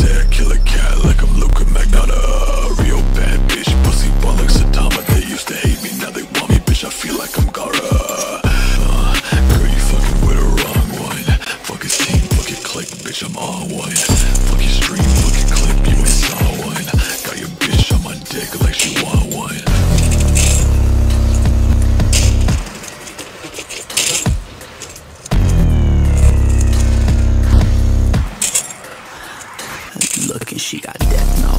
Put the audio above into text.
I kill a cat like I'm Luka Magnotta Real bad bitch, pussy They used to hate me, now they want me Bitch, I feel like I'm Gaara. Uh, girl, you fucking with the wrong one. Fuck his team, fuck your clique Bitch, I'm all one. Fuck your stream looking, she got death now.